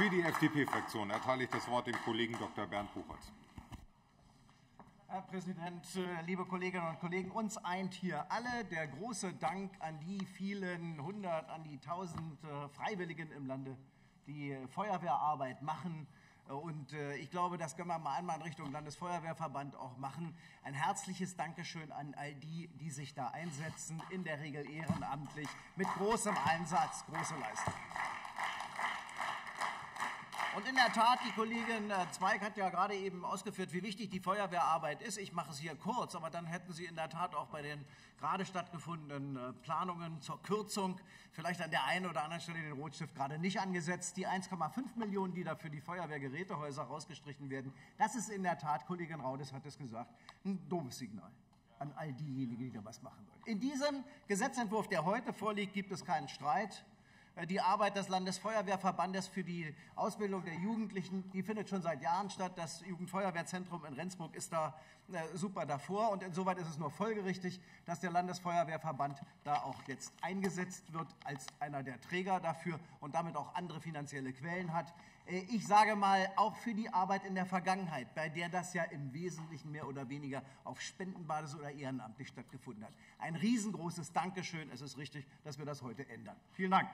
Für die FDP-Fraktion erteile ich das Wort dem Kollegen Dr. Bernd Buchholz. Herr Präsident, äh, liebe Kolleginnen und Kollegen, uns eint hier alle der große Dank an die vielen hundert, an die tausend äh, Freiwilligen im Lande, die Feuerwehrarbeit machen. Äh, und ich glaube, das können wir mal einmal in Richtung Landesfeuerwehrverband auch machen. Ein herzliches Dankeschön an all die, die sich da einsetzen, in der Regel ehrenamtlich, mit großem Einsatz, große Leistung. Und in der Tat, die Kollegin äh, Zweig hat ja gerade eben ausgeführt, wie wichtig die Feuerwehrarbeit ist. Ich mache es hier kurz, aber dann hätten Sie in der Tat auch bei den gerade stattgefundenen äh, Planungen zur Kürzung vielleicht an der einen oder anderen Stelle den Rotstift gerade nicht angesetzt. Die 1,5 Millionen, die da für die Feuerwehrgerätehäuser rausgestrichen werden, das ist in der Tat, Kollegin Raudes hat es gesagt, ein doofes Signal an all diejenigen, die da was machen wollen. In diesem Gesetzentwurf, der heute vorliegt, gibt es keinen Streit. Äh, die Arbeit des Landesfeuerwehrverbandes für die Ausbildung der Jugendlichen, die findet schon seit Jahren statt. Das Jugendfeuerwehrzentrum in Rendsburg ist da äh, super davor. Und insoweit ist es nur folgerichtig, dass der Landesfeuerwehrverband da auch jetzt eingesetzt wird als einer der Träger dafür und damit auch andere finanzielle Quellen hat. Äh, ich sage mal, auch für die Arbeit in der Vergangenheit, bei der das ja im Wesentlichen mehr oder weniger auf Spendenbasis oder ehrenamtlich stattgefunden hat. Ein riesengroßes Dankeschön. Es ist richtig, dass wir das heute ändern. Vielen Dank.